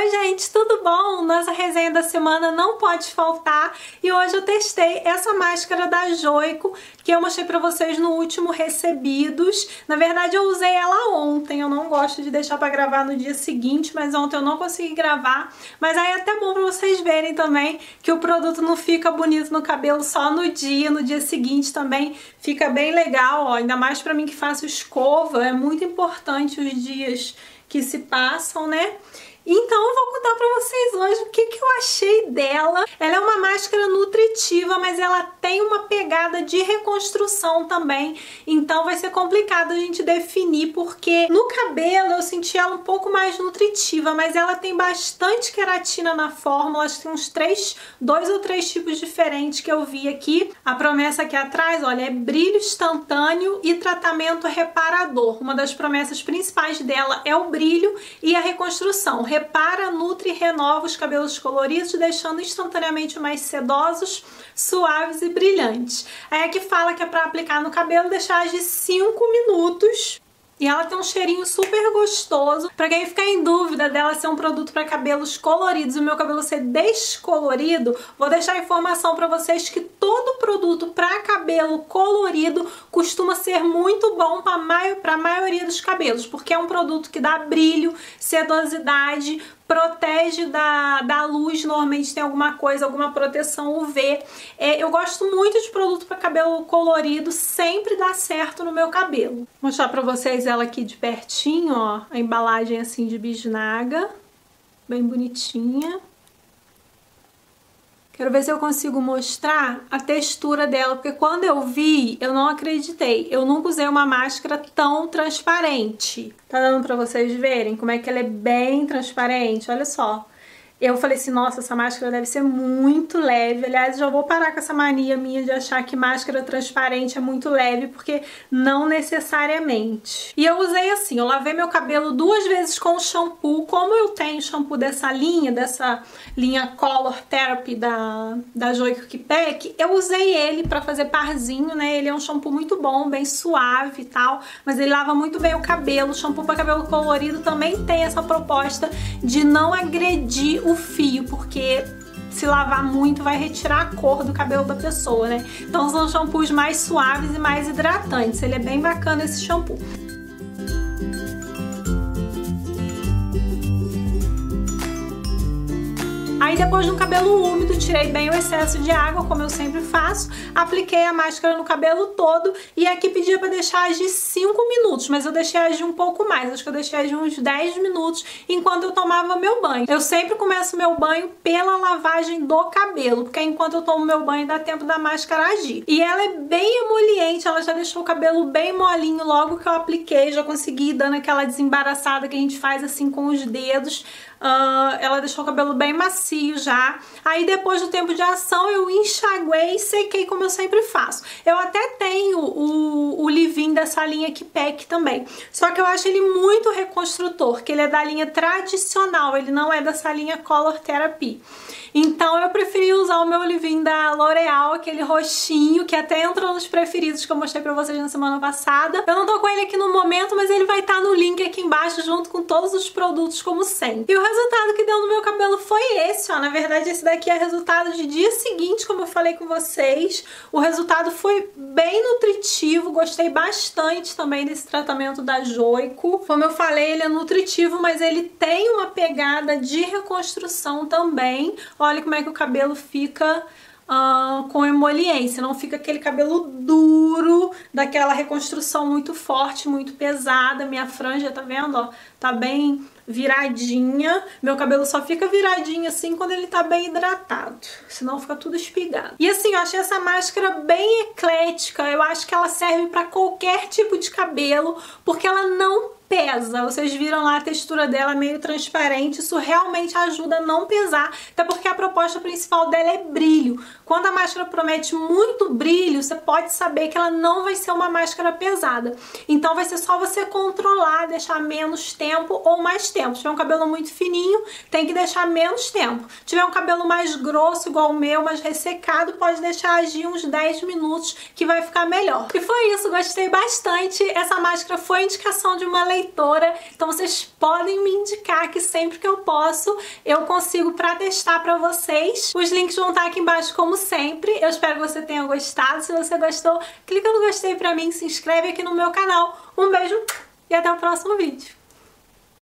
Oi gente, tudo bom? Nossa resenha da semana não pode faltar e hoje eu testei essa máscara da Joico que eu mostrei pra vocês no último Recebidos. Na verdade eu usei ela ontem, eu não gosto de deixar pra gravar no dia seguinte, mas ontem eu não consegui gravar. Mas aí é até bom pra vocês verem também que o produto não fica bonito no cabelo só no dia, no dia seguinte também fica bem legal, ó. Ainda mais pra mim que faço escova, é muito importante os dias que se passam, né? Então vou contar pra vocês hoje o que, que eu achei dela. Ela é uma máscara nutritiva, mas ela tem uma pegada de reconstrução também, então vai ser complicado a gente definir, porque no cabelo eu senti ela um pouco mais nutritiva, mas ela tem bastante queratina na fórmula, acho que tem uns três, dois ou três tipos diferentes que eu vi aqui. A promessa aqui atrás, olha, é brilho instantâneo e tratamento reparador. Uma das promessas principais dela é o brilho e a reconstrução repara, nutre e renova os cabelos coloridos, deixando instantaneamente mais sedosos, suaves e brilhantes. Aí aqui fala que é para aplicar no cabelo, deixar de 5 minutos e ela tem um cheirinho super gostoso. Pra quem ficar em dúvida dela ser um produto para cabelos coloridos e o meu cabelo ser descolorido, vou deixar a informação para vocês que todo produto para cabelo colorido costuma ser muito bom para a maioria dos cabelos, porque é um produto que dá brilho, sedosidade, protege da, da luz, normalmente tem alguma coisa, alguma proteção UV. É, eu gosto muito de produto para cabelo colorido, sempre dá certo no meu cabelo. Vou mostrar para vocês ela aqui de pertinho, ó, a embalagem assim de bisnaga, bem bonitinha. Quero ver se eu consigo mostrar a textura dela, porque quando eu vi, eu não acreditei. Eu nunca usei uma máscara tão transparente. Tá dando pra vocês verem como é que ela é bem transparente? Olha só. Eu falei assim, nossa, essa máscara deve ser muito leve. Aliás, já vou parar com essa mania minha de achar que máscara transparente é muito leve, porque não necessariamente. E eu usei assim, eu lavei meu cabelo duas vezes com shampoo. Como eu tenho shampoo dessa linha, dessa linha Color Therapy da, da Joico Pack, eu usei ele pra fazer parzinho, né? Ele é um shampoo muito bom, bem suave e tal, mas ele lava muito bem o cabelo. O shampoo para cabelo colorido também tem essa proposta de não agredir o fio, porque se lavar muito vai retirar a cor do cabelo da pessoa, né? Então são shampoos mais suaves e mais hidratantes. Ele é bem bacana esse shampoo. Aí depois de um cabelo úmido, tirei bem o excesso de água, como eu sempre faço, apliquei a máscara no cabelo todo e aqui pedia para deixar agir 5 minutos, mas eu deixei agir um pouco mais, acho que eu deixei agir uns 10 minutos enquanto eu tomava meu banho. Eu sempre começo meu banho pela lavagem do cabelo, porque enquanto eu tomo meu banho dá tempo da máscara agir. E ela é bem emoliente, ela já deixou o cabelo bem molinho logo que eu apliquei, já consegui dando aquela desembaraçada que a gente faz assim com os dedos, Uh, ela deixou o cabelo bem macio já. Aí depois do tempo de ação eu enxaguei e sequei como eu sempre faço. Eu até tenho o, o leave-in dessa linha Kipek também. Só que eu acho ele muito reconstrutor, que ele é da linha tradicional, ele não é dessa linha Color Therapy. Então eu preferi usar o meu leave-in da L'Oreal, aquele roxinho, que até entrou nos preferidos que eu mostrei pra vocês na semana passada. Eu não tô com ele aqui no momento, mas ele vai estar tá no link aqui embaixo junto com todos os produtos como sempre. E o resultado que deu no meu cabelo foi esse, ó. Na verdade, esse daqui é resultado de dia seguinte, como eu falei com vocês. O resultado foi bem nutritivo, gostei bastante também desse tratamento da Joico. Como eu falei, ele é nutritivo, mas ele tem uma pegada de reconstrução também. Olha como é que o cabelo fica uh, com emoliência, não fica aquele cabelo duro, daquela reconstrução muito forte, muito pesada. Minha franja, tá vendo? Ó, tá bem viradinha. Meu cabelo só fica viradinho assim quando ele tá bem hidratado, senão fica tudo espigado. E assim, eu achei essa máscara bem eclética, eu acho que ela serve para qualquer tipo de cabelo, porque ela não pesa. Vocês viram lá a textura dela meio transparente, isso realmente ajuda a não pesar, até porque a proposta principal dela é brilho. Quando a máscara promete muito brilho, você pode saber que ela não vai ser uma máscara pesada. Então vai ser só você controlar, deixar menos tempo ou mais tempo. Se tiver um cabelo muito fininho, tem que deixar menos tempo. Se tiver um cabelo mais grosso, igual o meu, mais ressecado, pode deixar agir uns 10 minutos que vai ficar melhor. E foi isso, gostei bastante. Essa máscara foi indicação de uma leitora, então vocês podem me indicar que sempre que eu posso, eu consigo para testar para vocês. Os links vão estar aqui embaixo como sempre. Eu espero que você tenha gostado. Se você gostou, clica no gostei para mim, se inscreve aqui no meu canal. Um beijo e até o próximo vídeo.